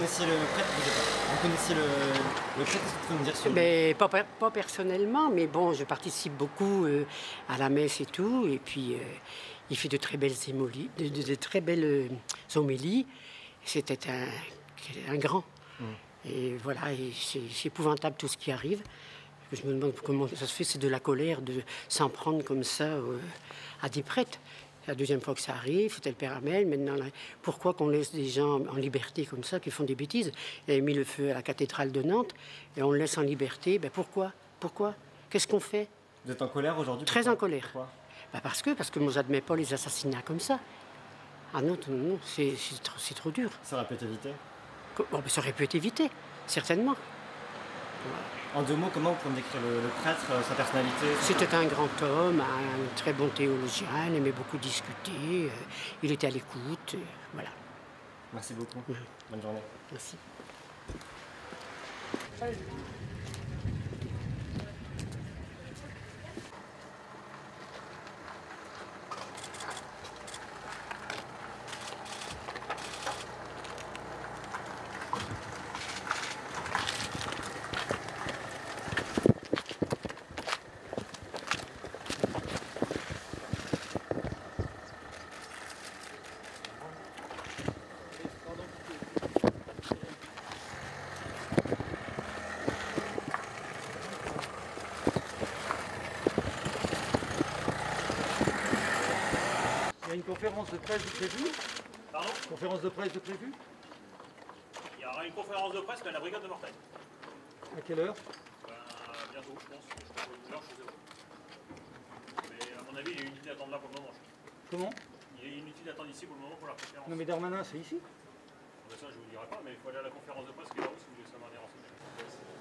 connaissiez le prêtre Vous connaissiez le, le prêtre Qu'est-ce que tu peux me dire sur lui Mais pas, per- pas personnellement, mais bon, je participe beaucoup euh, à la messe et tout. Et puis, euh, il fait de très belles, émoli- de, de- de très belles euh, homélies. C'était un, un grand. Et voilà, c'est c'est épouvantable tout ce qui arrive. Je me demande comment ça se fait, c'est de la colère de s'en prendre comme ça euh, à des prêtres. La deuxième fois que ça arrive, c'était le père Hamel. Maintenant, là, pourquoi qu'on laisse des gens en liberté comme ça, qui font des bêtises? Il avait mis le feu à la cathédrale de Nantes et on le laisse en liberté. Ben pourquoi? Pourquoi? Qu'est-ce qu'on fait? Vous êtes en colère aujourd'hui Très en colère. Pourquoi? Ben Parce que, parce que moi, j'admets pas les assassinats comme ça. Ah non, non, non, c'est trop, trop dur. Ça aurait pu être évité. Bon, ben, ça aurait pu être évité, certainement. En deux mots, comment vous pouvez décrire le, le prêtre, euh, sa personnalité son- C'était un grand homme, un très bon théologien, il aimait beaucoup discuter, euh, il était à l'écoute, euh, voilà. Merci beaucoup. Mhm. Bonne journée. Merci. Conférence de presse de prévue Pardon Conférence de presse de prévue Il y aura une conférence de presse à la brigade de Mortagne. À quelle heure Ben, bientôt, je pense. Je pas une heure, je sais pas. Mais à mon avis, il est inutile d'attendre là pour le moment. Comment Il est inutile d'attendre ici pour le moment pour la conférence. Non mais Darmanin, c'est ici Ben, ça, je vous le dirai pas, mais il faut aller à la conférence de presse qui est là-haut si vous voulez savoir des renseignements.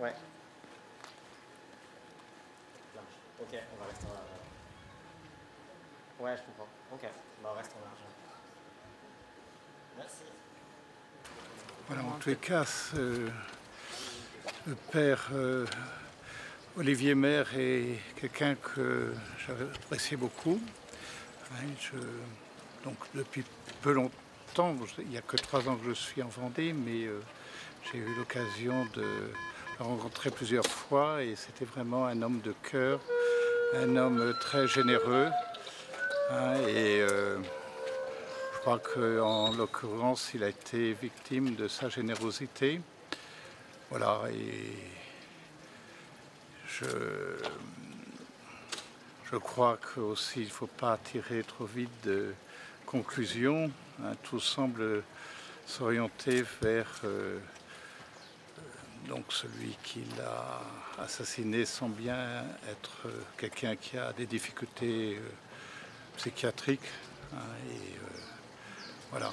Ouais. Large. Ok, on va rester en large. Ouais, je comprends. Ok, bah on reste en large. Merci. Voilà, en tous les cas, le père euh, Olivier Maire est quelqu'un que j'appréciais beaucoup. Hein, je- donc depuis peu longtemps, il n'y a que trois ans que je suis en Vendée, mais euh, j'ai eu l'occasion de le rencontrer plusieurs fois et c'était vraiment un homme de cœur, un homme très généreux. hein, et euh, je crois qu'en l'occurrence, il a été victime de sa générosité. Voilà, et je, je crois qu'aussi il ne faut pas tirer trop vite de conclusions. hein. tout semble s'orienter vers euh, donc celui qui l'a assassiné semble bien être quelqu'un qui a des difficultés euh, psychiatriques. hein, euh, voilà.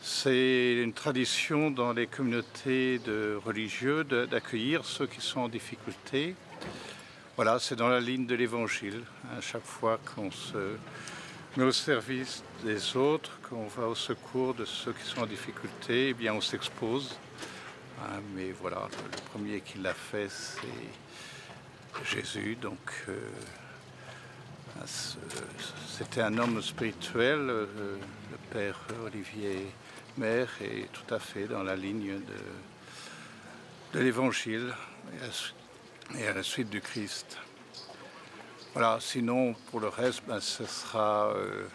C'est une tradition dans les communautés de religieux d'accueillir ceux qui sont en difficulté. Voilà, c'est dans la ligne de l'évangile. À chaque fois qu'on se met au service des autres, qu'on va au secours de ceux qui sont en difficulté, eh bien on s'expose. Hein, mais voilà, le premier qui l'a fait, c'est Jésus. Donc euh, c'était un homme spirituel, euh, le père Olivier Maire, est tout à fait dans la ligne de, l'évangile et à, et la suite du Christ. Voilà, sinon, pour le reste, ben, ce sera euh,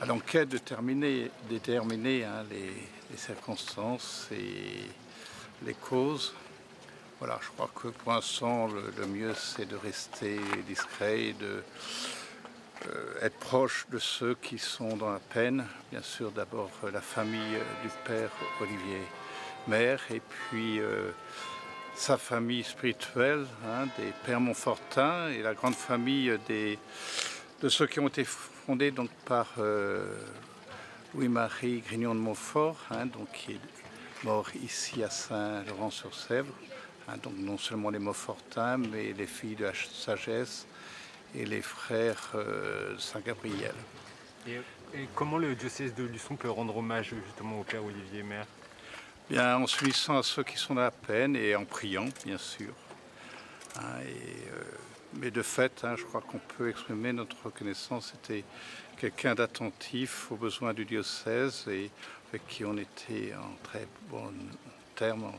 à l'enquête de déterminer, déterminer les, les circonstances et les causes. Voilà, je crois que pour l'instant, le, le mieux, c'est de rester discret et de euh, être proche de ceux qui sont dans la peine. Bien sûr, d'abord euh, la famille euh, du père Olivier Maire et puis sa famille spirituelle, hein, des pères Montfortin et la grande famille de ceux qui ont été fondés donc, par Louis-Marie Grignon de Montfort, hein, donc, mort ici à Saint-Laurent-sur-Sèvre. Hein, donc non seulement les Montfortins, mais les filles de la sagesse et les frères euh, Saint-Gabriel. Et, et comment le diocèse de Luçon peut rendre hommage justement au père Olivier Maire? Bien, en s'unissant à ceux qui sont dans la peine et en priant, bien sûr. Hein, et, euh, mais de fait, hein, je crois qu'on peut exprimer notre reconnaissance. C'était quelqu'un d'attentif aux besoins du diocèse et avec qui on était en très bon terme, en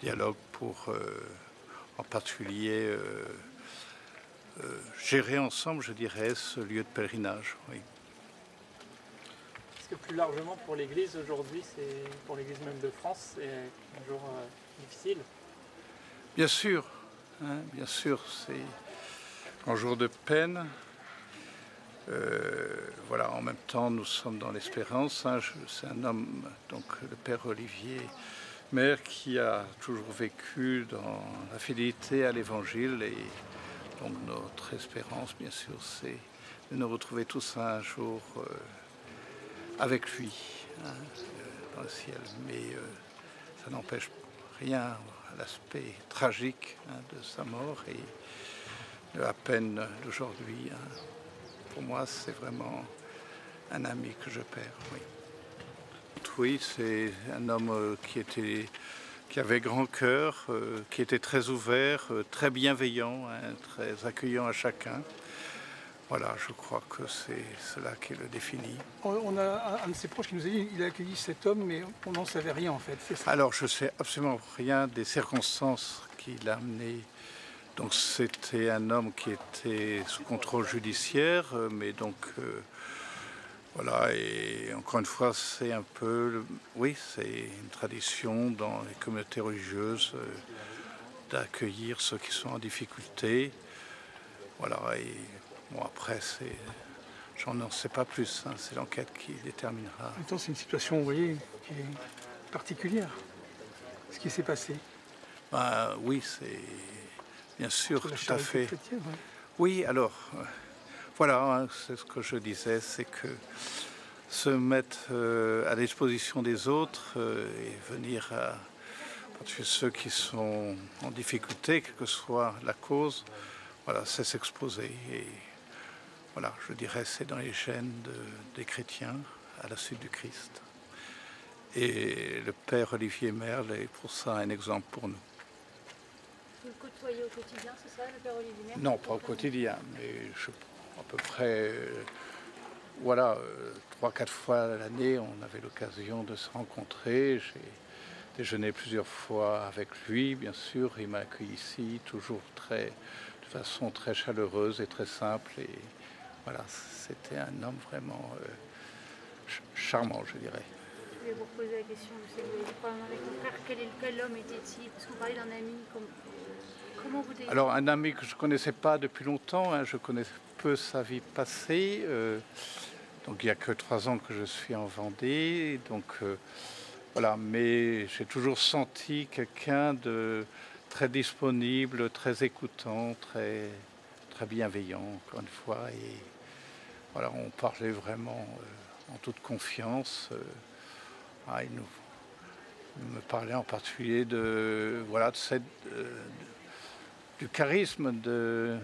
dialogue pour, euh, en particulier, euh, euh, gérer ensemble, je dirais, ce lieu de pèlerinage. Oui. Est-ce que plus largement pour l'Église aujourd'hui, c'est pour l'Église même de France, c'est un jour difficile Bien sûr, hein, bien sûr, c'est un jour de peine. Euh, voilà, en même temps, nous sommes dans l'espérance. hein. C'est un homme, donc le père Olivier Maire, qui a toujours vécu dans la fidélité à l'Évangile. Et donc notre espérance, bien sûr, c'est de nous retrouver tous un jour euh, avec lui hein, euh, dans le ciel. Mais ça n'empêche rien l'aspect tragique hein, de sa mort et de la peine d'aujourd'hui. hein. Pour moi, c'est vraiment un ami que je perds. Oui, c'est un homme euh, qui était qui avait grand cœur, euh, qui était très ouvert, euh, très bienveillant, hein, très accueillant à chacun. Voilà, je crois que c'est cela qui le définit. On- a un- de ses proches qui nous a dit qu'il a accueilli cet homme, mais on n'en savait rien en fait. C'est ça. Alors, je sais absolument rien des circonstances qui l'a amené. Donc, c'était un homme qui était sous contrôle judiciaire, mais donc, euh, voilà, et encore une fois, c'est un peu, le- oui, c'est une tradition dans les communautés religieuses euh, d'accueillir ceux qui sont en difficulté. Voilà, et bon, après, c'est. J'en sais pas plus, hein, c'est l'enquête qui déterminera. En même temps, c'est une situation, vous voyez, qui est particulière. Ce qui s'est passé. Ben, oui, c'est bien sûr, tout à fait. ouais. Oui, alors, euh, voilà, hein, c'est ce que je disais, c'est que se mettre euh, à disposition des autres euh, et venir à ceux qui sont en difficulté, quelle que soit la cause, voilà, c'est s'exposer. Et voilà, je dirais, c'est dans les gènes de- des chrétiens à la suite du Christ. Et le Père Olivier Merle est pour ça un exemple pour nous. Vous le côtoyez au quotidien, c'est ça, le père Olivier Maire Non, pas au quotidien, mais je- à peu près, euh, voilà, euh, trois, quatre fois à l'année, on avait l'occasion de se rencontrer. J'ai déjeuné plusieurs fois avec lui, bien sûr. Il m'a accueilli ici, toujours très, de façon très chaleureuse et très simple. Et voilà, c'était un homme vraiment euh, ch- charmant, je dirais. Je voulais vous reposer la question, je sais que vous mon frère, quel, est, quel homme était-il? Parce qu'on parlait d'un ami, comme- comment vous Alors, un ami que je ne connaissais pas depuis longtemps, hein, je connais peu sa vie passée. euh, donc, il n'y a que trois ans que je suis en Vendée. Donc, euh, voilà, mais j'ai toujours senti quelqu'un de très disponible, très écoutant, très, très bienveillant, encore une fois. Et voilà, on parlait vraiment euh, en toute confiance. euh, ah, il nous, me parlait en particulier de, voilà, cette, euh, du charisme de,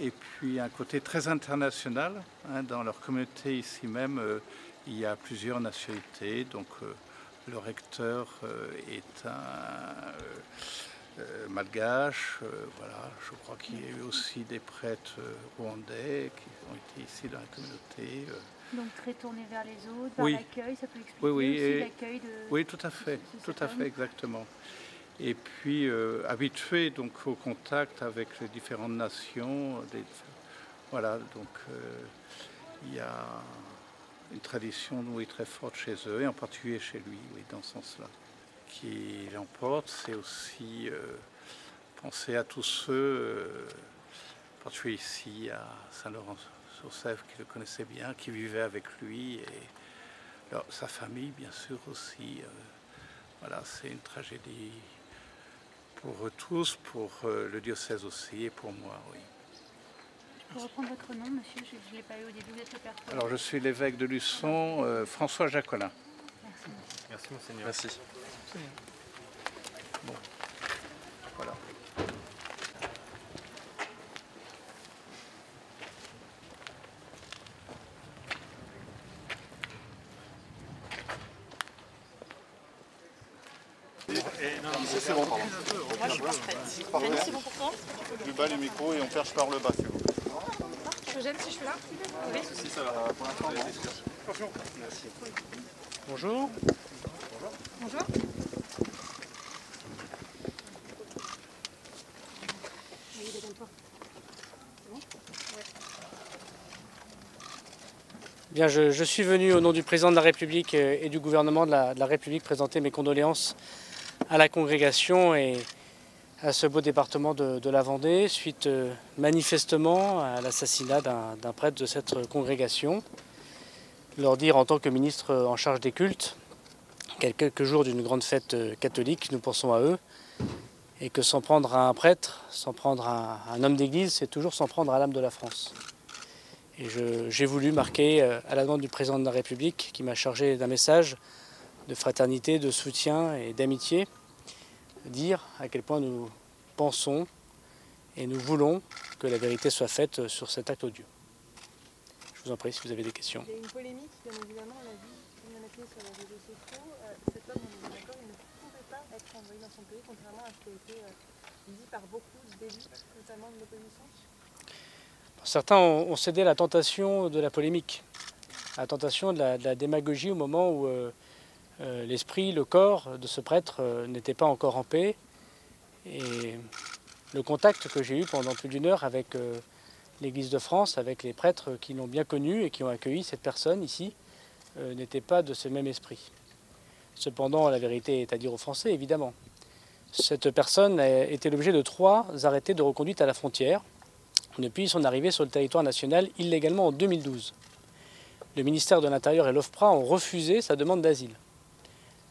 et puis un côté très international. hein, dans leur communauté ici même, euh, il y a plusieurs nationalités. Donc le recteur est un euh, euh, malgache. euh, voilà, je crois qu'il y a eu aussi des prêtres euh, rwandais qui ont été ici dans la communauté. Donc très tourné vers les autres, vers Oui. l'accueil, ça peut expliquer Oui, oui, aussi l'accueil de... Oui, tout à fait, tout à fait, exactement. et puis euh, habitué donc au contact avec les différentes nations. des- voilà, donc euh, il y a une tradition oui, très forte chez eux, et en particulier chez lui, oui, dans ce sens-là. Qui l'emporte, c'est aussi euh, penser à tous ceux, euh, en particulier ici à Saint-Laurent-sur-Sèvre, qui le connaissaient bien, qui vivaient avec lui, et alors, sa famille, bien sûr, aussi. euh, voilà, c'est une tragédie pour eux tous, pour le diocèse aussi, et pour moi, oui. Pour reprendre votre nom, monsieur, je ne l'ai pas eu au début, vous êtes le père. Alors, je suis l'évêque de Luçon, euh, François Jacolin. Merci monseigneur. Merci. Voilà. Plus bas les micros et on perche par le bas, s'il vous plaît. Je gêne si je suis là Si ça va, pour l'instant, Bonjour. Bonjour. Bien, je, suis venu au nom du président de la République euh, et du gouvernement de la, République présenter mes condoléances à la congrégation et à ce beau département de, la Vendée suite euh, manifestement à l'assassinat d'un prêtre de cette congrégation. Leur dire en tant que ministre en charge des cultes quelques jours d'une grande fête euh, catholique, nous pensons à eux et que s'en prendre à un prêtre, s'en prendre à un homme d'église, c'est toujours s'en prendre à l'âme de la France. Et j'ai voulu marquer, euh, à la demande du président de la République, qui m'a chargé d'un message de fraternité, de soutien et d'amitié, dire à quel point nous pensons et nous voulons que la vérité soit faite sur cet acte odieux. Je vous en prie si vous avez des questions. Il y a une polémique, bien évidemment, l'a vu, sur les réseaux sociaux. Euh, cet homme, on est d'accord, il ne pouvait pas être envoyé dans son pays, contrairement à ce qui a été euh, dit par beaucoup d'élus, notamment de l'opposition. Certains ont, cédé à la tentation de la polémique, à la tentation de la, de démagogie au moment où euh, l'esprit, le corps de ce prêtre n'était pas encore en paix. Et le contact que j'ai eu pendant plus d'une heure avec l'Église de France, avec les prêtres qui l'ont bien connu et qui ont accueilli cette personne ici, n'était pas de ce même esprit. Cependant, la vérité est à dire aux Français, évidemment. Cette personne été l'objet de trois arrêtés de reconduite à la frontière depuis son arrivée sur le territoire national illégalement en 2012. Le ministère de l'Intérieur et l'OFPRA ont refusé sa demande d'asile.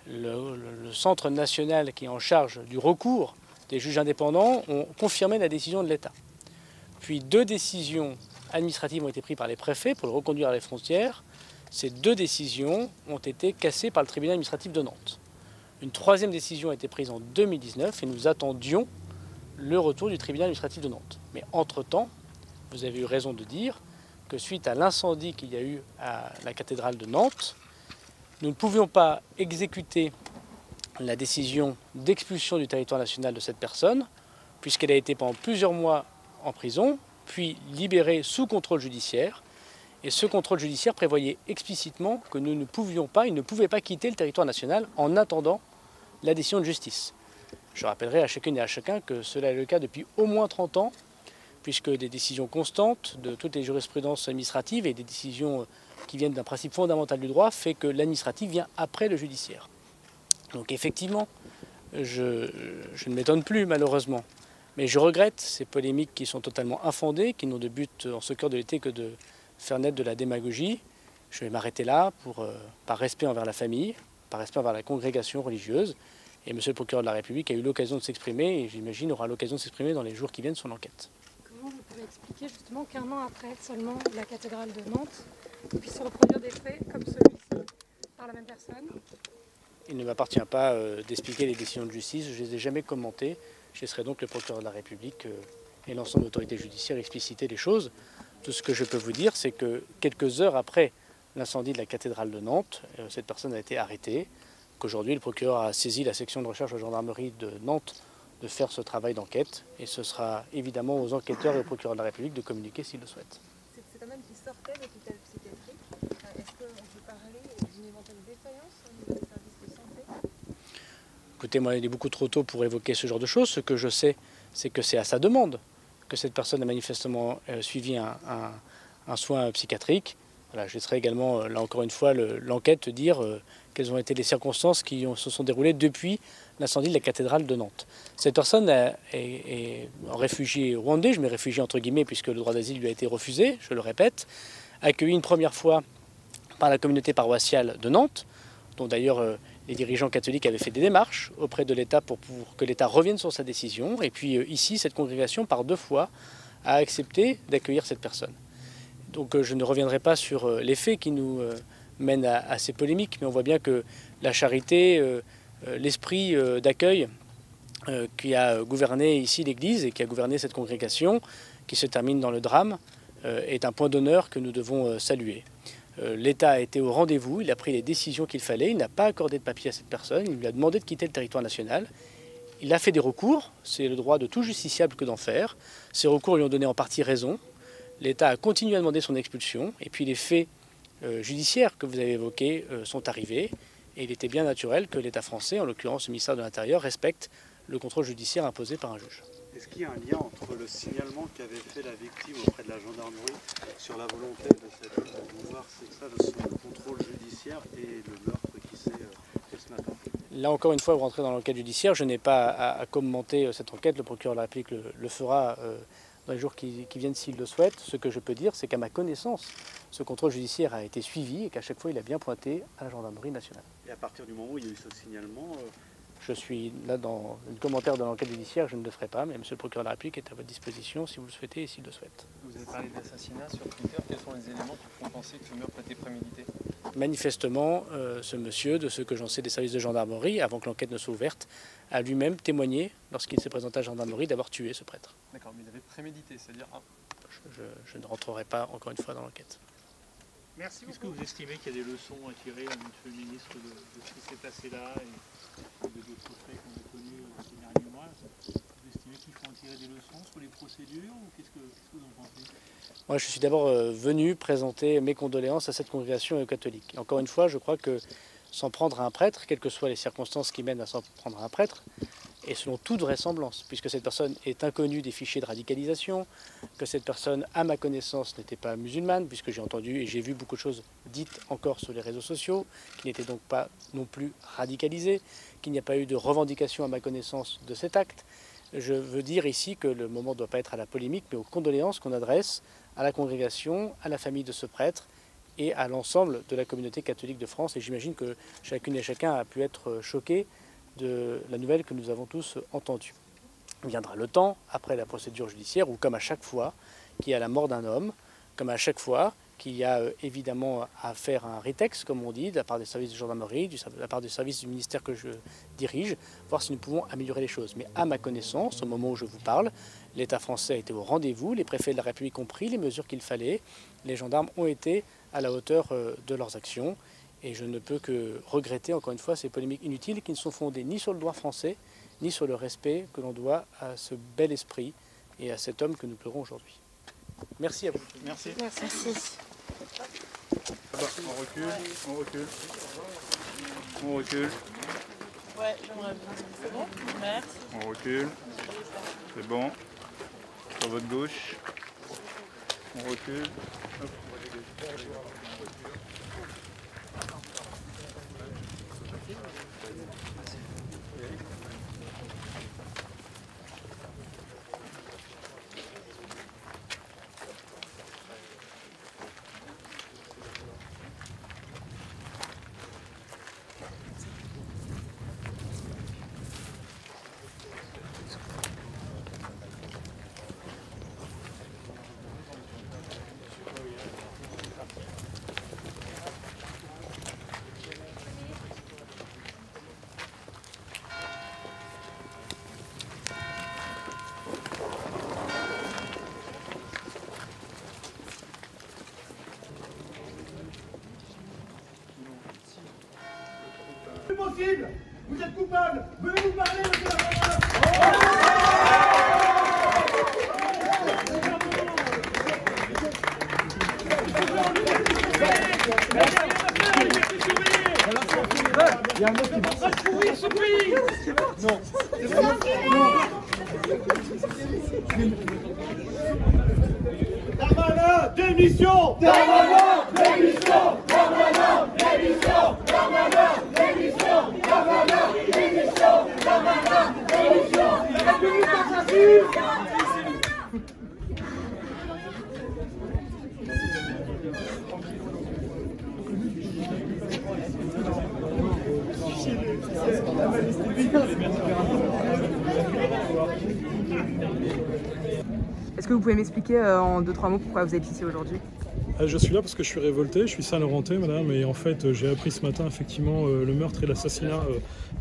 Le, le- le Centre national qui est en charge du recours des juges indépendants ont confirmé la décision de l'État. Puis deux décisions administratives ont été prises par les préfets pour le reconduire à les frontières. Ces deux décisions ont été cassées par le tribunal administratif de Nantes. Une troisième décision a été prise en 2019 et nous attendions le retour du tribunal administratif de Nantes. Mais entre-temps, vous avez eu raison de dire que suite à l'incendie qu'il y a eu à la cathédrale de Nantes, nous ne pouvions pas exécuter la décision d'expulsion du territoire national de cette personne, puisqu'elle a été pendant plusieurs mois en prison, puis libérée sous contrôle judiciaire. Et ce contrôle judiciaire prévoyait explicitement que nous ne pouvions pas, il ne pouvait pas quitter le territoire national en attendant la décision de justice. Je rappellerai à chacune et à chacun que cela est le cas depuis au moins 30 ans, puisque des décisions constantes de toutes les jurisprudences administratives et des décisions qui viennent d'un principe fondamental du droit fait que l'administratif vient après le judiciaire. Donc effectivement, je, je ne m'étonne plus malheureusement, mais je regrette ces polémiques qui sont totalement infondées, qui n'ont de but en ce cœur de l'été que de faire naître de la démagogie. Je vais m'arrêter là pour, euh, par respect envers la famille, par respect envers la congrégation religieuse. Et Monsieur le procureur de la République a eu l'occasion de s'exprimer et j'imagine aura l'occasion de s'exprimer dans les jours qui viennent sur l'enquête. Comment vous pouvez expliquer justement qu'un an après seulement la cathédrale de Nantes puisse se reproduire des faits comme celui-ci par la même personne? Il ne m'appartient pas euh, d'expliquer les décisions de justice, je ne les ai jamais commentées. Je laisserai donc le procureur de la République euh, et l'ensemble de l'autorité judiciaire expliciter les choses. Tout ce que je peux vous dire, c'est que quelques heures après l'incendie de la cathédrale de Nantes, euh, cette personne a été arrêtée, qu'aujourd'hui le procureur a saisi la section de recherche de gendarmerie de Nantes de faire ce travail d'enquête et ce sera évidemment aux enquêteurs et au procureur de la République de communiquer s'ils le souhaitent. C'est un homme qui sortait d'hôpital psychiatrique. Euh, Est-ce qu'on peut parler d'une éventuelle défaillance au niveau des services de santé? Témoin est beaucoup trop tôt pour évoquer ce genre de choses. Ce que je sais, c'est que c'est à sa demande que cette personne a manifestement euh, suivi un, soin psychiatrique. Voilà, je laisserai également, euh, là encore une fois, l'enquête dire euh, quelles ont été les circonstances qui se sont déroulées depuis l'incendie de la cathédrale de Nantes. Cette personne est, est, réfugié rwandais, je mets réfugié entre guillemets puisque le droit d'asile lui a été refusé, je le répète, accueilli une première fois par la communauté paroissiale de Nantes, dont d'ailleurs les dirigeants catholiques avaient fait des démarches auprès de l'État pour, que l'État revienne sur sa décision. Et puis euh, ici, cette congrégation, par deux fois, a accepté d'accueillir cette personne. Donc euh, je ne reviendrai pas sur euh, les faits qui nous mènent à, ces polémiques, mais on voit bien que la charité, l'esprit d'accueil qui a gouverné ici l'Église et qui a gouverné cette congrégation, qui se termine dans le drame, est un point d'honneur que nous devons saluer. Euh, L'État a été au rendez-vous, il a pris les décisions qu'il fallait, il n'a pas accordé de papier à cette personne, il lui a demandé de quitter le territoire national. Il a fait des recours, c'est le droit de tout justiciable que d'en faire. Ces recours lui ont donné en partie raison. L'État a continué à demander son expulsion, et puis les faits euh, judiciaires que vous avez évoqués euh, sont arrivés, et il était bien naturel que l'État français, en l'occurrence le ministère de l'Intérieur, respecte le contrôle judiciaire imposé par un juge. Est-ce qu'il y a un lien entre le signalement qu'avait fait la victime auprès de la gendarmerie sur la volonté de cette de pouvoir de son contrôle judiciaire et le meurtre qui s'est euh, fait ce matin? Là encore une fois, vous rentrez dans l'enquête judiciaire. Je n'ai pas à, commenter euh, cette enquête. Le procureur de la République le, fera euh, dans les jours qui, qui viennent s'il le souhaite. Ce que je peux dire, c'est qu'à ma connaissance, ce contrôle judiciaire a été suivi et qu'à chaque fois, il a bien pointé à la gendarmerie nationale. Et à partir du moment où il y a eu ce signalement, je suis là dans le commentaire de l'enquête judiciaire, je ne le ferai pas, mais Monsieur le procureur de la République est à votre disposition si vous le souhaitez et s'il le souhaite. Vous avez parlé d'assassinat sur Twitter, quels sont les éléments qui font penser que ce meurtre été prémédité? Manifestement, euh, ce monsieur, de ce que j'en sais des services de gendarmerie, avant que l'enquête ne soit ouverte, a lui-même témoigné, lorsqu'il s'est présenté à la gendarmerie, d'avoir tué ce prêtre. D'accord, mais il avait prémédité, c'est-à-dire... je ne rentrerai pas, encore une fois, dans l'enquête. Merci Est-ce que vous estimez qu'il y a des leçons à tirer, Monsieur le Ministre, de, ce qui s'est passé là et de d'autres faits qu'on a connus euh, ces derniers mois? Vous estimez qu'il faut en tirer des leçons sur les procédures ou qu'est-ce que, vous en pensez? Moi, je suis d'abord euh, venu présenter mes condoléances à cette congrégation catholique. encore une fois, je crois que s'en prendre à un prêtre, quelles que soient les circonstances qui mènent à s'en prendre à un prêtre, et selon toute vraisemblance, puisque cette personne est inconnue des fichiers de radicalisation, que cette personne, à ma connaissance, n'était pas musulmane, puisque j'ai entendu et j'ai vu beaucoup de choses dites encore sur les réseaux sociaux, qui n'était donc pas non plus radicalisée, qu'il n'y a pas eu de revendication à ma connaissance de cet acte. Je veux dire ici que le moment ne doit pas être à la polémique, mais aux condoléances qu'on adresse à la congrégation, à la famille de ce prêtre et à l'ensemble de la communauté catholique de France. Et j'imagine que chacune et chacun a pu être choqué de la nouvelle que nous avons tous entendue. Viendra le temps, après la procédure judiciaire, où comme à chaque fois qu'il y a la mort d'un homme, comme à chaque fois qu'il y a euh, évidemment à faire un rétex, comme on dit, de la part des services de gendarmerie, de la part des services du ministère que je dirige, voir si nous pouvons améliorer les choses. Mais à ma connaissance, au moment où je vous parle, l'État français a été au rendez-vous, les préfets de la République ont pris les mesures qu'il fallait, les gendarmes ont été à la hauteur euh, de leurs actions. Et je ne peux que regretter encore une fois ces polémiques inutiles qui ne sont fondées ni sur le droit français, ni sur le respect que l'on doit à ce bel esprit et à cet homme que nous pleurons aujourd'hui. Merci à vous. Merci. Merci. on recule, on recule. On recule. Ouais, j'aimerais bien. C'est bon? Merci. On recule. C'est bon. Sur votre gauche. On recule. Possible Vous êtes coupable. Venez nous parler, monsieur la Il y a un mec qui va pourrir ce pays Non. Darmanin, démission. Darmanin, démission Darmanin, démission Darmanin, démission Darmanin, démission Darmanin, démission La République s'assassine Est-ce que vous pouvez m'expliquer euh, en deux trois mots pourquoi vous êtes ici aujourd'hui Euh, Je suis là parce que je suis révolté, je suis Saint-Laurentais, madame, et en fait, euh, j'ai appris ce matin effectivement euh, le meurtre et l'assassinat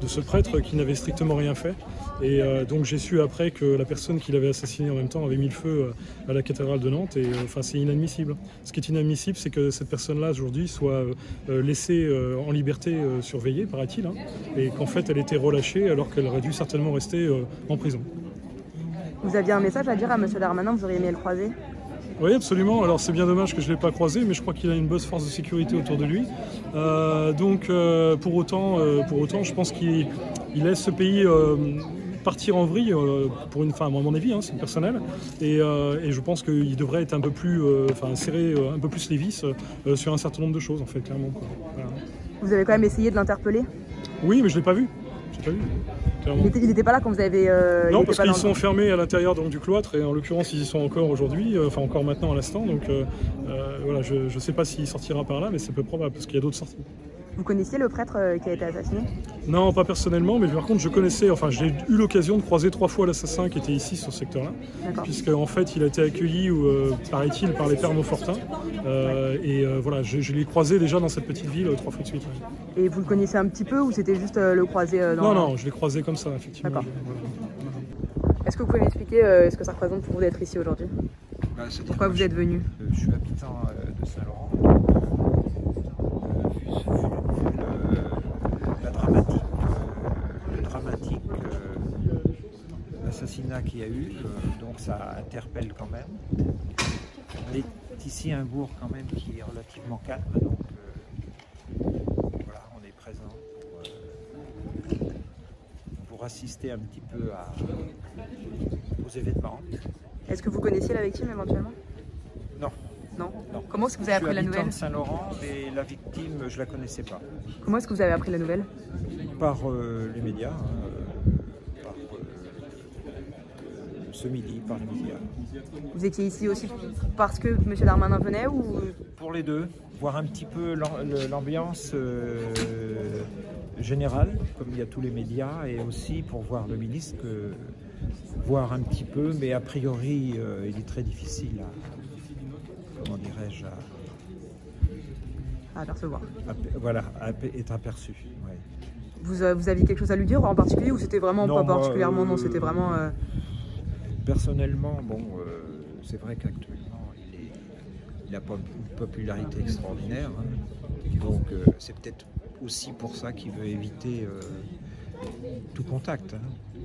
de ce prêtre qui n'avait strictement rien fait. Et donc, j'ai su après que la personne qui l'avait assassiné en même temps avait mis le feu à la cathédrale de Nantes, et enfin, c'est inadmissible. Ce qui est inadmissible, c'est que cette personne-là aujourd'hui soit laissée en liberté surveillée, paraît-il, hein, et qu'en fait, elle était relâchée alors qu'elle aurait dû certainement rester en prison. Vous aviez un message à dire à Monsieur Darmanin, vous auriez aimé le croiser Oui, absolument. Alors c'est bien dommage que je ne l'ai pas croisé, mais je crois qu'il a une bonne force de sécurité autour de lui. Euh, donc euh, pour, autant, euh, pour autant, je pense qu'il il laisse ce pays partir en vrille, euh, pour une femme, à mon avis, hein, c'est personnel. Et, euh, et je pense qu'il devrait être un peu plus, euh, enfin serrer un peu plus les vis sur un certain nombre de choses, en fait, clairement. quoi. Voilà. Vous avez quand même essayé de l'interpeller? Oui, mais je ne l'ai pas vu. Je l'ai pas vu. clairement. Pas là quand vous avez. euh, Non, parce qu'ils le- sont enfermés à l'intérieur donc, du cloître, et en l'occurrence, ils y sont encore aujourd'hui, euh, enfin encore maintenant à l'instant. Donc euh, voilà, je ne sais pas s'il sortira par là, mais c'est peu probable, parce qu'il y a d'autres sorties. Vous connaissiez le prêtre euh, qui a été assassiné? Non, pas personnellement, mais par contre, je connaissais, enfin, j'ai eu l'occasion de croiser trois fois l'assassin qui était ici sur ce secteur-là, puisque en fait, il a été accueilli, ou, euh, paraît-il, par les pères Maufortin. Euh, et euh, voilà, je, je l'ai croisé déjà dans cette petite ville trois fois de suite. ouais. Et vous le connaissez un petit peu ou c'était juste euh, le croiser euh, dans Non, non, je l'ai croisé comme ça, effectivement. D'accord. Je- Est-ce que vous pouvez m'expliquer euh, ce que ça représente pour vous d'être ici aujourd'hui? Bah, Pourquoi vous êtes venu? Je suis habitant euh, de Saint-Laurent. Euh, vu, ce- vu le- la dramatique, euh, le dramatique euh, assassinat qu'il y a eu, euh, donc ça interpelle quand même. On est ici à un bourg quand même qui est relativement calme, donc euh, voilà, on est présent pour, euh, pour assister un petit peu à, aux événements. Est-ce que vous connaissiez la victime éventuellement? Non. Non? Comment est-ce que vous avez Je suis appris la nouvelle de Saint-Laurent, mais la victime, je la connaissais pas. Comment est-ce que vous avez appris la nouvelle? Par euh, les médias, hein, ce midi, par les médias. Vous étiez ici aussi parce que M. Darmanin venait ou Pour les deux, voir un petit peu l'ambiance euh, générale, comme il y a tous les médias, et aussi pour voir le ministre, que- voir un petit peu, mais a priori, euh, il est très difficile à, comment dirais-je, à, à apercevoir à- voilà, à être aperçu. ouais. vous, euh, vous aviez quelque chose à lui dire en particulier ou c'était vraiment Non, pas particulièrement Non, c'était vraiment. euh, Personnellement, bon, euh, c'est vrai qu'actuellement, il, est- il a pas une popularité extraordinaire. hein. Donc, euh, c'est peut-être aussi pour ça qu'il veut éviter euh, tout contact. hein.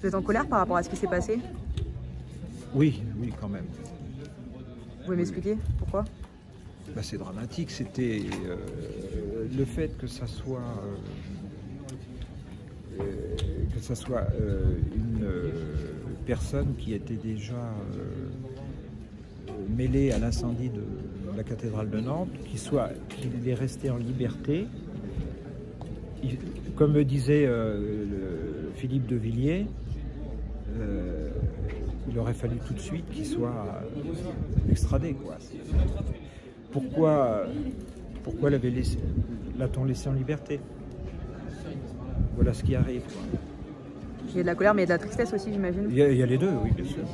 Vous êtes en colère par rapport à ce qui s'est passé? Oui, oui, quand même. Vous pouvez m'expliquer pourquoi? Bah, c'est dramatique. C'était le fait que ça soit que ça soit euh, une euh, personne qui était déjà euh, mêlée à l'incendie de la cathédrale de Nantes, qu'il est resté en liberté. Comme me disait euh, Philippe de Villiers, euh, il aurait fallu tout de suite qu'il soit extradé. Quoi. Pourquoi, pourquoi l'a-t-on laissé en liberté? Voilà ce qui arrive. Il y a de la colère, mais il y a de la tristesse aussi, j'imagine. Il y, a, il y a les deux, oui, bien sûr.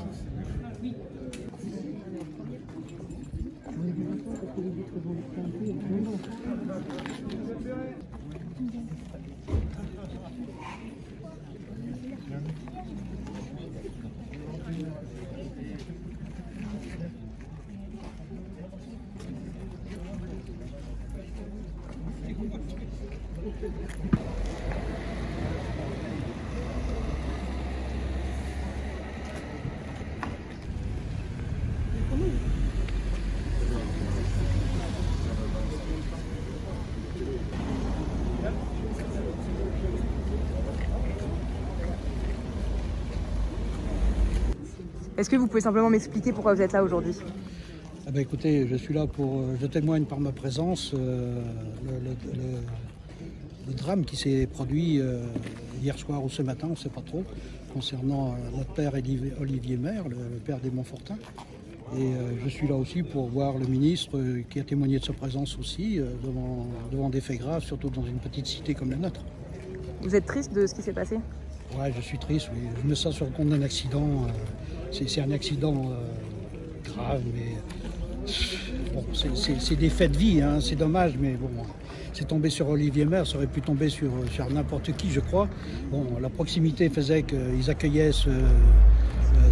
Est-ce que vous pouvez simplement m'expliquer pourquoi vous êtes là aujourd'hui? Ah ben écoutez, je suis là pour, euh, je témoigne par ma présence euh, le, le- le- le drame qui s'est produit euh, hier soir ou ce matin, on ne sait pas trop, concernant notre père Olivier Maire, le, père des Montfortins. Et euh, je suis là aussi pour voir le ministre euh, qui a témoigné de sa présence aussi euh, devant, devant des faits graves, surtout dans une petite cité comme la nôtre. Vous êtes triste de ce qui s'est passé? Ouais, je suis triste, oui. Je me sens sur le compte d'un accident. C'est un accident euh, grave, mais c'est- des faits de vie, hein, c'est dommage, mais bon, c'est tombé sur Olivier Maire, ça aurait pu tomber sur, n'importe qui, je crois. Bon, la proximité faisait qu'ils accueillaient euh,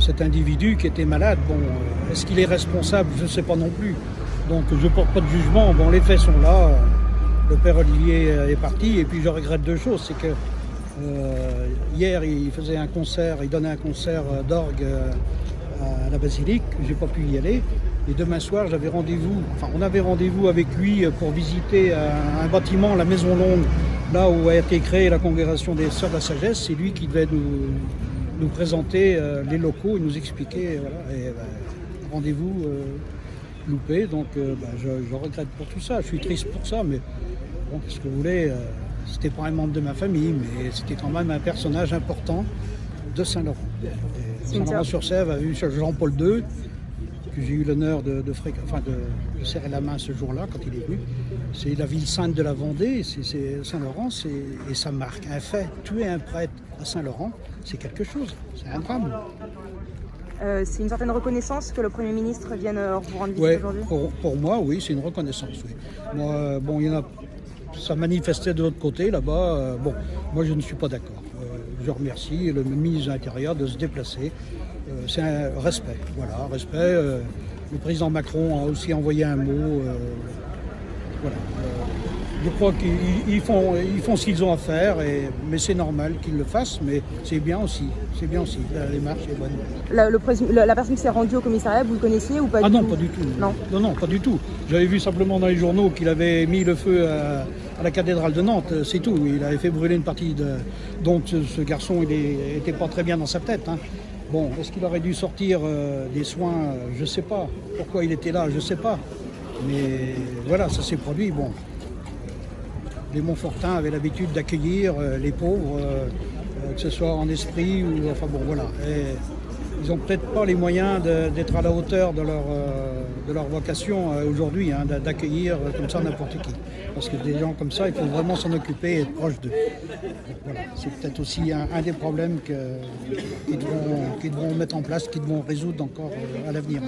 cet individu qui était malade. Bon, euh, est-ce qu'il est responsable? Je ne sais pas non plus. Donc je ne porte pas de jugement. Bon, les faits sont là. Le père Olivier est parti. Et puis je regrette deux choses. C'est que euh, hier, il faisait un concert, il donnait un concert euh, d'orgue euh, à la basilique. J'ai pas pu y aller. Et demain soir, j'avais rendez-vous, enfin, on avait rendez-vous avec lui pour visiter un, bâtiment, la Maison Longue, là où a été créée la congrégation des Sœurs de la Sagesse. C'est lui qui devait nous, nous présenter les locaux et nous expliquer. Voilà, rendez-vous loupé. Donc, ben, je, je regrette pour tout ça. Je suis triste pour ça, mais bon, qu'est-ce que vous voulez C'était pas un membre de ma famille, mais c'était quand même un personnage important de Saint-Laurent. Saint-Laurent-sur-Sèvre a eu Jean-Paul II, que j'ai eu l'honneur de, enfin, de- de serrer la main ce jour-là quand il est venu. C'est la ville sainte de la Vendée, c'est- Saint-Laurent, et ça marque un fait. Tuer un prêtre à Saint-Laurent, c'est quelque chose, c'est un drame. Euh, C'est une certaine reconnaissance que le Premier ministre vienne euh, vous rendre visite Ouais, aujourd'hui? pour, pour moi, oui, c'est une reconnaissance. Oui. Moi, euh, bon, il y en a, ça manifestait de l'autre côté là-bas. euh, bon, moi, je ne suis pas d'accord. Euh, je remercie le ministre de l'Intérieur de se déplacer. Euh, c'est un respect, voilà, respect. le président Macron a aussi envoyé un mot. voilà. Je crois qu'ils ils font, ils font ce qu'ils ont à faire, et, mais c'est normal qu'ils le fassent. Mais c'est bien aussi, c'est bien aussi. La démarche est bonne. la, le personne qui s'est rendue au commissariat, vous le connaissiez ou pas Ah du non, tout pas du tout. Non. non, non, pas du tout. J'avais vu simplement dans les journaux qu'il avait mis le feu à, à la cathédrale de Nantes, c'est tout. Il avait fait brûler une partie de. Donc ce, ce garçon, il est- était pas très bien dans sa tête. hein. Bon, est-ce qu'il aurait dû sortir euh, des soins? Je sais pas. Pourquoi il était là? Je sais pas. Mais voilà, ça s'est produit. Bon, les Montfortins avaient l'habitude d'accueillir euh, les pauvres, euh, euh, que ce soit en esprit ou enfin bon voilà. Ils n'ont peut-être pas les moyens d'être à la hauteur de leur, de leur vocation aujourd'hui, hein, d'a- d'accueillir comme ça n'importe qui. Parce que des gens comme ça, il faut vraiment s'en occuper et être proche d'eux. Voilà. C'est peut-être aussi un, des problèmes qu'ils devront, mettre en place, qu'ils devront résoudre encore à l'avenir.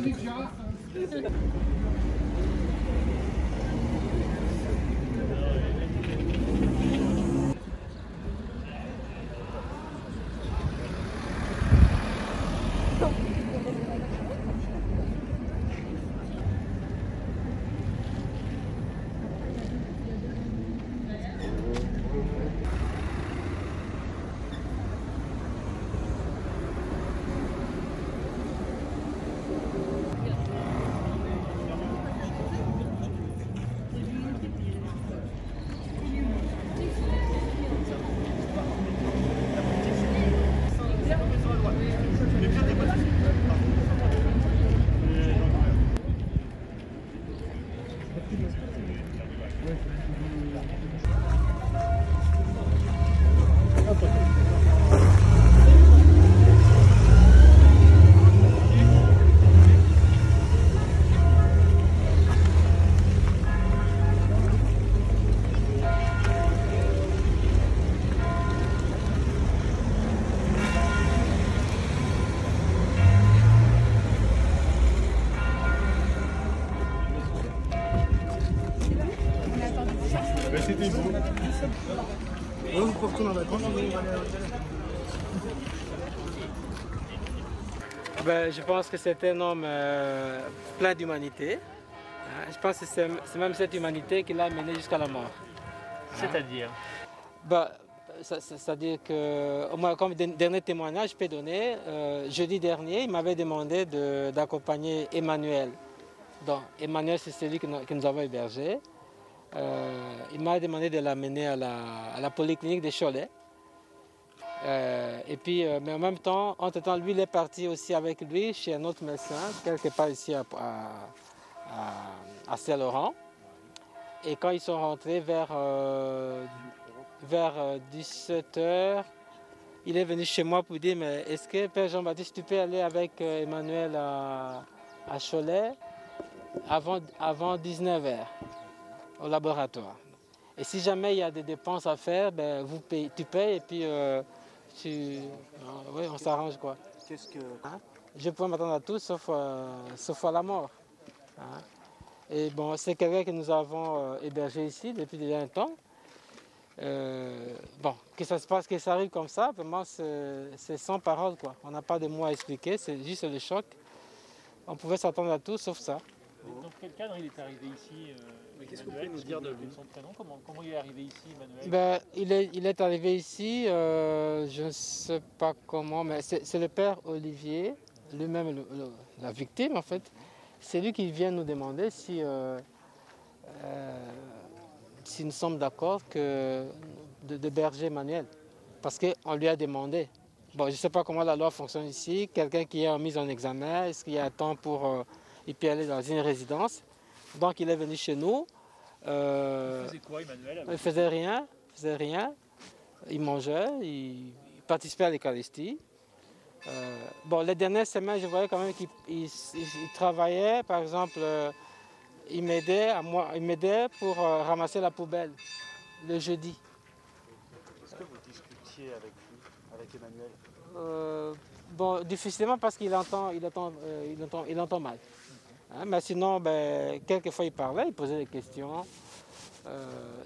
Ben, je pense que c'est un homme euh, plein d'humanité. Hein, Je pense que c'est même cette humanité qui l'a mené jusqu'à la mort. C'est-à-dire? Bah, ça- ça- C'est-à-dire que, comme de- dernier témoignage, je peux donner, euh, jeudi dernier, il m'avait demandé de- d'accompagner Emmanuel. Donc, Emmanuel, c'est celui que nous, que nous avons hébergé. Euh, il m'a demandé de l'amener à la, à la polyclinique de Cholet. Euh, et puis, euh, mais en même temps, entre-temps, lui, il est parti aussi avec lui chez un autre médecin, quelque part ici à, à, Saint-Laurent. Et quand ils sont rentrés vers, euh, vers 17h, il est venu chez moi pour dire, mais est-ce que Père Jean-Baptiste, tu peux aller avec Emmanuel à, à Cholet avant, avant 19h au laboratoire? Et si jamais il y a des dépenses à faire, ben, vous payez, tu payes et puis tu, euh, oui, on s'arrange quoi. Qu'est-ce que. Hein? Je pourrais m'attendre à tout sauf, euh, sauf à la mort. hein. Et bon, c'est quelqu'un que nous avons euh, hébergé ici depuis déjà un temps. Euh, bon, que ça se passe, que ça arrive comme ça, vraiment, c'est c'est sans parole, quoi. On n'a pas de mots à expliquer, c'est juste le choc. On pouvait s'attendre à tout, sauf ça. Dans quel cadre il est arrivé ici euh, qu'est-ce que vous pouvez nous dire de lui son prénom comment, comment il est arrivé ici, Emmanuel Ben, il, est, il est arrivé ici, euh, je ne sais pas comment, mais c'est le père Olivier, lui-même la victime en fait. C'est lui qui vient nous demander si, euh, euh, si nous sommes d'accord que de, de berger Emmanuel. Parce qu'on lui a demandé. Bon, je ne sais pas comment la loi fonctionne ici. Quelqu'un qui est mis en examen, est-ce qu'il y a un temps pour il peut aller dans une résidence Donc il est venu chez nous. Euh, Il faisait quoi, Emmanuel il faisait rien, il faisait rien. Il mangeait, il, il participait à l'Eucharistie. Euh, bon, les dernières semaines, je voyais quand même qu'il il- il- il travaillait. Par exemple, euh, il m'aidait à moi, il m'aidait pour euh, ramasser la poubelle le jeudi. Est-ce que vous discutiez avec lui, avec Emmanuel? Euh, bon, difficilement parce qu'il entend, il entend, euh, il entend, il entend mal. Hein, mais sinon, ben, quelquefois il parlait, il posait des questions. Euh,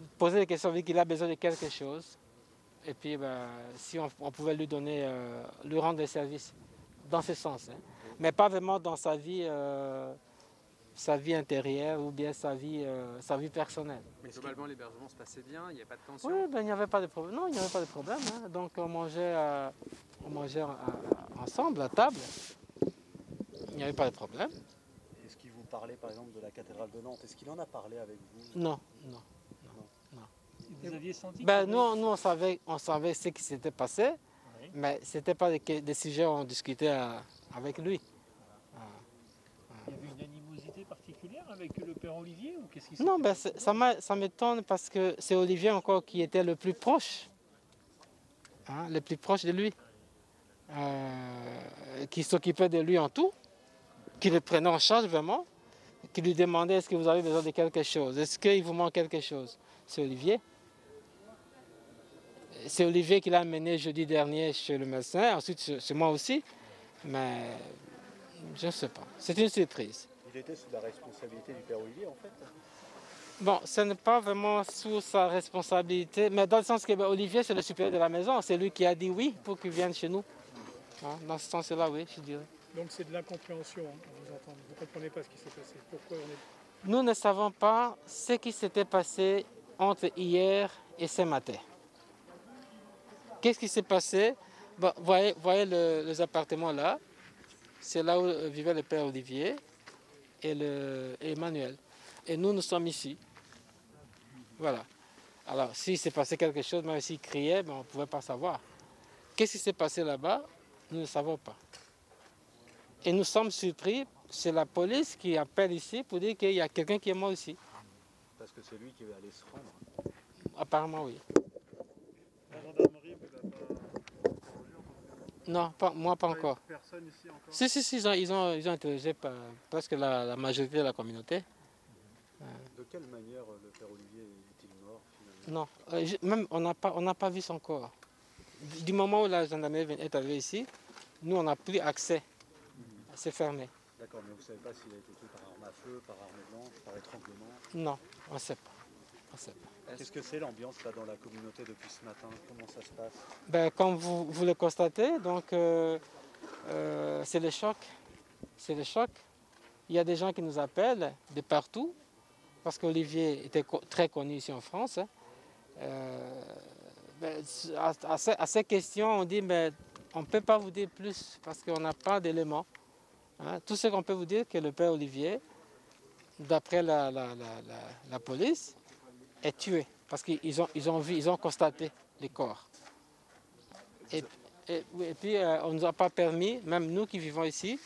il posait des questions vu qu'il a besoin de quelque chose. Et puis, ben, si on, on pouvait lui donner, euh, lui rendre des services dans ce sens. hein. Mais pas vraiment dans sa vie, euh, sa vie intérieure ou bien sa vie, euh, sa vie personnelle. Mais globalement, l'hébergement se passait bien, il n'y a pas de tension. Oui, ben, il n'y avait pas de problème. Non, il n'y avait pas de problème. hein. Donc on mangeait, euh, on mangeait en- en- ensemble à table. Il n'y avait pas de problème. Par exemple de la cathédrale de Nantes Est-ce qu'il en a parlé avec vous? Non, non. Vous aviez senti Ben, nous, nous, on savait, on savait ce qui s'était passé, Oui. mais ce n'était pas des, des sujets où on discutait euh, avec lui. il y avait une animosité particulière avec le père Olivier ou qu'est-ce qui s'est Non, ben, ça m'a- ça m'étonne parce que c'est Olivier encore qui était le plus proche, hein, le plus proche de lui, euh, qui s'occupait de lui en tout, qui le prenait en charge vraiment, qui lui demandait est-ce que vous avez besoin de quelque chose, est-ce qu'il vous manque quelque chose? C'est Olivier. C'est Olivier qui l'a amené jeudi dernier chez le médecin, ensuite c'est c'est moi aussi, mais je ne sais pas. C'est une surprise. Il était sous la responsabilité du père Olivier en fait Bon, ce n'est pas vraiment sous sa responsabilité, mais dans le sens que ben, Olivier, c'est le supérieur de la maison. C'est lui qui a dit oui pour qu'il vienne chez nous. Hein, dans ce sens-là, oui, je dirais. Donc c'est de l'incompréhension, hein, vous entendre. Vous ne comprenez pas ce qui s'est passé. Pourquoi on est... Nous ne savons pas ce qui s'était passé entre hier et ce matin. Qu'est-ce qui s'est passé? Bon, Voyez, voyez le- les appartements là. C'est là où euh, vivait le père Olivier et Emmanuel. Et nous, nous sommes ici. Voilà. Alors, s'il s'est passé quelque chose, même s'il criait, ben, on ne pouvait pas savoir. Qu'est-ce qui s'est passé là-bas? Nous ne savons pas. Et nous sommes surpris, c'est la police qui appelle ici pour dire qu'il y a quelqu'un qui est mort ici. Parce que c'est lui qui va aller se rendre. Apparemment, oui. La gendarmerie vous pas. Non, pas, moi pas encore. Personne ici encore Si, si, si, ils ont, ils ont, ils ont interrogé par- presque la, la majorité de la communauté. De quelle manière le père Olivier est-il mort finalement? Non, euh, même on n'a pas, on n'a pas vu son corps. Du du moment où la gendarmerie est arrivée ici, nous on n'a plus accès. C'est fermé. D'accord, mais vous ne savez pas s'il a été tué par arme à feu, par arme blanche, par étranglement Non, on ne sait pas. Qu'est-ce que c'est l'ambiance là dans la communauté depuis ce matin? Comment ça se passe? Ben, comme vous, vous le constatez, donc euh, euh, c'est le choc. C'est le choc. Il y a des gens qui nous appellent de partout, parce qu'Olivier était co- très connu ici en France. hein. Euh, ben, à, à ces, à ces questions, on dit, mais on ne peut pas vous dire plus, parce qu'on n'a pas d'éléments. Hein? Tout ce qu'on peut vous dire, que le père Olivier, d'après la, la- la- la- la police, est tué, parce qu'ils ont, ils ont vu, ils ont constaté les corps. Et, et- oui, et puis, euh, on ne nous a pas permis, même nous qui vivons ici,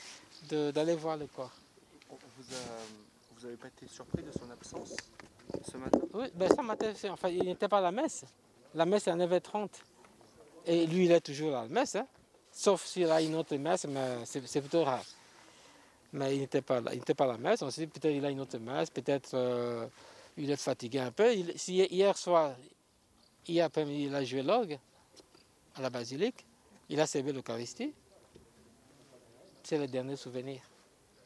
d'aller voir le corps. Vous a, vous avez pas été surpris de son absence ce matin? Oui, ben ça matin, c'est- enfin, il n'était pas à la messe. La messe est à 9h30. Et lui, il est toujours à la messe, hein. sauf s'il a une autre messe, mais c'est c'est plutôt rare. Mais il n'était pas, là- il n'était pas à la messe. On s'est dit peut-être il a une autre messe, peut-être euh, il est fatigué un peu. Il- si hier soir, hier après-midi, il a joué l'orgue à la basilique, il a servi l'Eucharistie. C'est le dernier souvenir.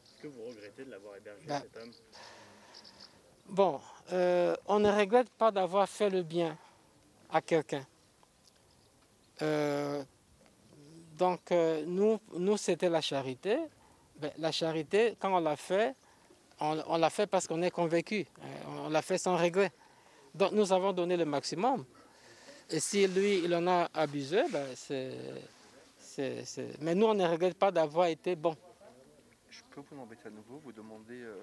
Est-ce que vous regrettez de l'avoir hébergé, Bah, cet homme? Bon, euh, on ne regrette pas d'avoir fait le bien à quelqu'un. Euh, donc, euh, nous, nous c'était la charité. Ben, la charité, quand on l'a fait, on, on l'a fait parce qu'on est convaincu. Euh, On l'a fait sans regret. Donc, nous avons donné le maximum. Et si lui, il en a abusé, ben, c'est, Mais nous, on ne regrette pas d'avoir été bon. Je peux vous embêter à nouveau, vous demander euh,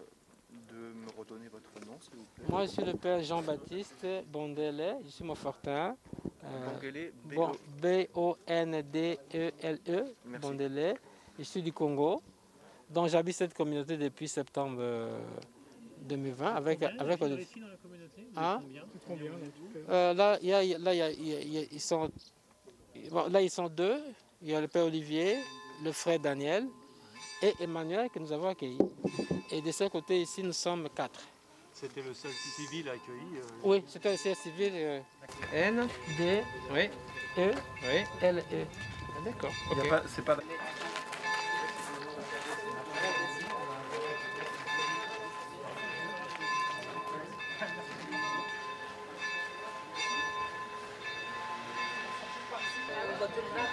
de me redonner votre nom, s'il vous plaît? Moi, je suis le père Jean-Baptiste Bondelet, je suis. Bondelet, B-O- Bon- B-O-N-D-E-L-E, Merci. Bondelet. Je suis du Congo, dont j'habite cette communauté depuis septembre euh, 2020 avec, avec Combien ici dans la communauté? Hein? combien? Là, Euh, y a- y a- y a- ils sont, bon, là, ils sont deux. Il y a le père Olivier, le frère Daniel et Emmanuel que nous avons accueilli. Et de ce côté ici, nous sommes quatre. C'était le seul civil accueilli. euh, Oui, c'était un siège civil. euh, N, D, oui. E, Oui. L, E. D'accord. ok. C'est pas,